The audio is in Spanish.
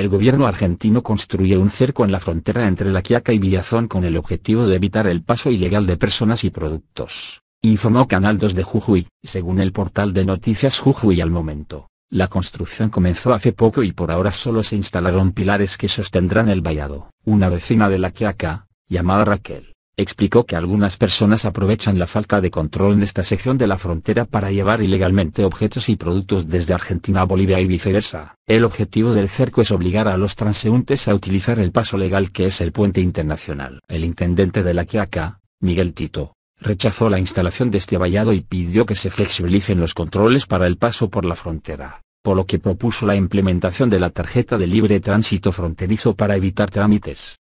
el gobierno argentino construye un cerco en la frontera entre La Quiaca y Villazón con el objetivo de evitar el paso ilegal de personas y productos, informó Canal 2 de Jujuy, según el portal de noticias Jujuy al momento. La construcción comenzó hace poco y por ahora solo se instalaron pilares que sostendrán el vallado. Una vecina de La Quiaca, llamada Raquel, explicó que algunas personas aprovechan la falta de control en esta sección de la frontera para llevar ilegalmente objetos y productos desde Argentina a Bolivia y viceversa. El objetivo del cerco es obligar a los transeúntes a utilizar el paso legal que es el puente internacional. El intendente de La Quiaca, Miguel Tito, rechazó la instalación de este vallado y pidió que se flexibilicen los controles para el paso por la frontera, por lo que propuso la implementación de la tarjeta de libre tránsito fronterizo para evitar trámites